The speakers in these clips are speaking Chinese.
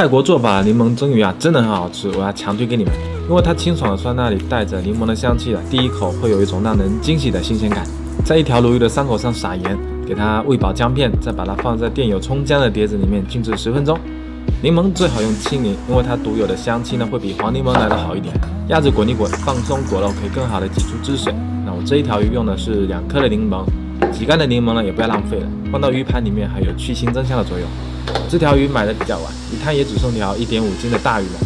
泰国做法柠檬蒸鱼啊，真的很好吃，我要强推给你们，因为它清爽的酸辣里带着柠檬的香气啊，第一口会有一种让人惊喜的新鲜感。在一条鲈鱼的伤口上撒盐，给它喂饱姜片，再把它放在垫有葱姜的碟子里面静置十分钟。柠檬最好用青柠，因为它独有的香气呢会比黄柠檬来的好一点。鸭子滚一滚，放松果肉，可以更好的挤出汁水。那我这一条鱼用的是两颗的柠檬，挤干的柠檬呢也不要浪费了，放到鱼盘里面还有去腥增香的作用。这条鱼买的比较晚，一摊也只剩条一点五斤的大鱼了，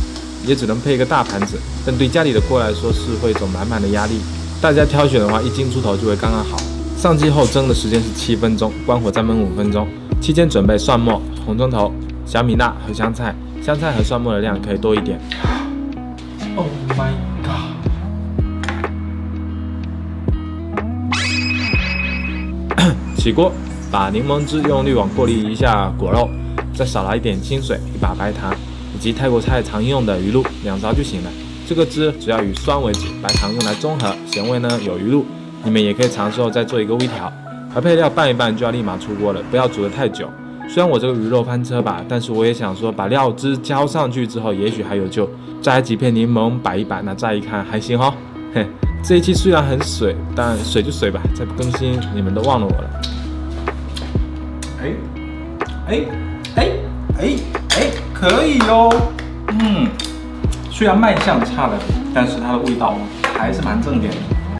也只能配一个大盘子，但对家里的锅来说是会一种满满的压力。大家挑选的话，一斤出头就会刚刚好。上机后蒸的时间是七分钟，关火再焖五分钟。期间准备蒜末、红葱头、小米辣和香菜，香菜和蒜末的量可以多一点。Oh my god！起锅，把柠檬汁用滤网过滤一下果肉，再少来一点清水、一把白糖以及泰国菜常用的鱼露两勺就行了。这个汁主要以酸为主，白糖用来中和，咸味呢有鱼露。你们也可以尝试后再做一个微调，把配料拌一拌就要立马出锅了，不要煮得太久。虽然我这个鱼肉翻车吧，但是我也想说把料汁浇上去之后，也许还有救。再来几片柠檬摆一摆，那再一看还行哦。嘿，这一期虽然很水，但水就水吧，再不更新你们都忘了我了。哎，哎，哎，哎，哎，可以哦。嗯，虽然卖相差了点，但是它的味道还是蛮正点的。